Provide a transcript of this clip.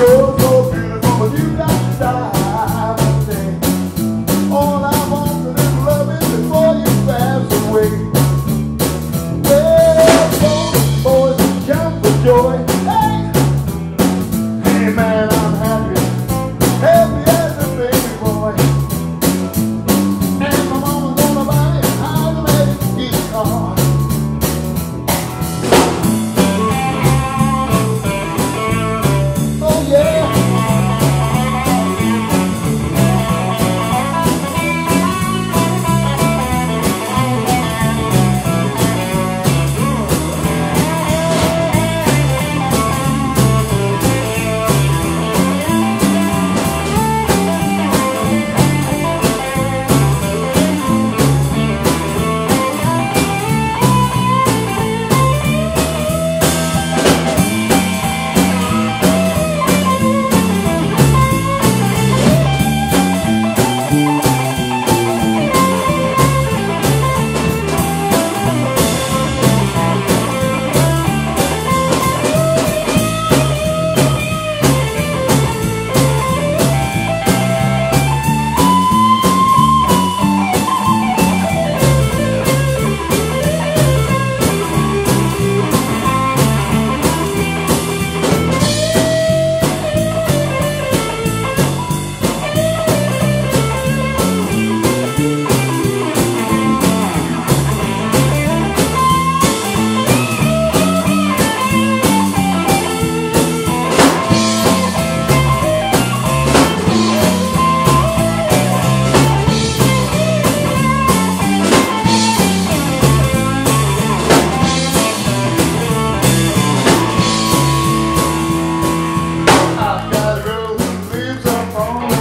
학교 home.